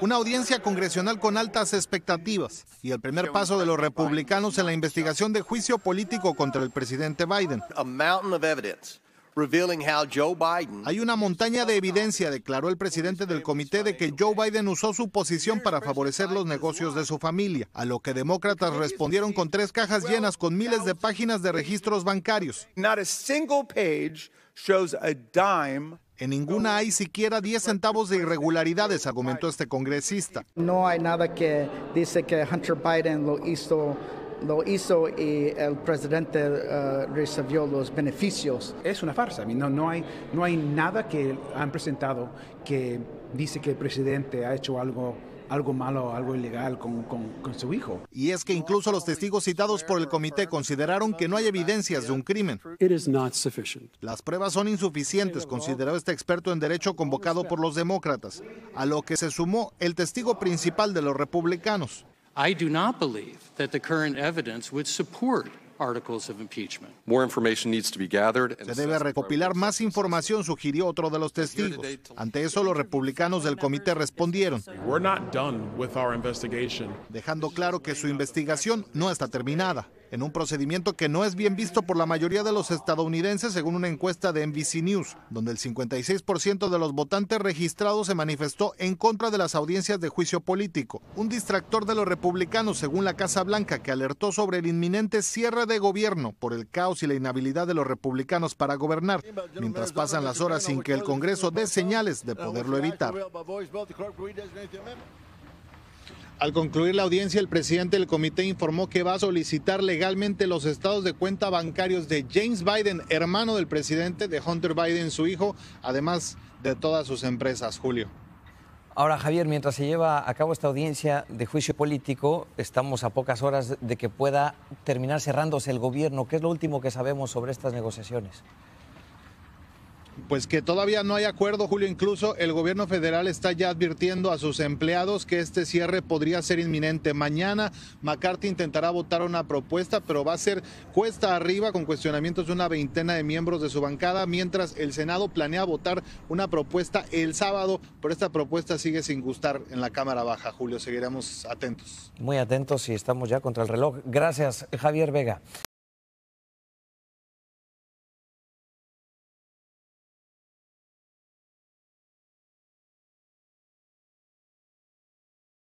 Una audiencia congresional con altas expectativas y el primer paso de los republicanos en la investigación de juicio político contra el presidente Biden. Hay una montaña de evidencia, declaró el presidente del comité, de que Joe Biden usó su posición para favorecer los negocios de su familia, a lo que demócratas respondieron con tres cajas llenas con miles de páginas de registros bancarios. En ninguna hay siquiera 10 centavos de irregularidades, argumentó este congresista. No hay nada que dice que Hunter Biden lo hizo lo hizo y el presidente uh, recibió los beneficios. Es una farsa. No, no, hay, no hay nada que han presentado que dice que el presidente ha hecho algo algo malo, algo ilegal con, con, con, su hijo. Y es que incluso los testigos citados por el comité consideraron que no hay evidencias de un crimen. Las pruebas son insuficientes, consideró este experto en derecho convocado por los demócratas, a lo que se sumó el testigo principal de los republicanos. I do not believe that the current evidence would support articles of impeachment. More information needs to be gathered Se debe recopilar más información, sugirió otro de los testigos. Ante eso, los republicanos del comité respondieron, We're not done with our investigation. dejando claro que su investigación no está terminada en un procedimiento que no es bien visto por la mayoría de los estadounidenses según una encuesta de NBC News, donde el 56% de los votantes registrados se manifestó en contra de las audiencias de juicio político, un distractor de los republicanos según la Casa Blanca que alertó sobre el inminente cierre de gobierno por el caos y la inhabilidad de los republicanos para gobernar, mientras pasan las horas sin que el Congreso dé señales de poderlo evitar. Al concluir la audiencia, el presidente del comité informó que va a solicitar legalmente los estados de cuenta bancarios de James Biden, hermano del presidente, de Hunter Biden, su hijo, además de todas sus empresas. Julio. Ahora, Javier, mientras se lleva a cabo esta audiencia de juicio político, estamos a pocas horas de que pueda terminar cerrándose el gobierno. ¿Qué es lo último que sabemos sobre estas negociaciones? Pues que todavía no hay acuerdo, Julio. Incluso el gobierno federal está ya advirtiendo a sus empleados que este cierre podría ser inminente. Mañana McCarthy intentará votar una propuesta, pero va a ser cuesta arriba con cuestionamientos de una veintena de miembros de su bancada, mientras el Senado planea votar una propuesta el sábado, pero esta propuesta sigue sin gustar en la Cámara Baja. Julio, seguiremos atentos. Muy atentos y estamos ya contra el reloj. Gracias, Javier Vega.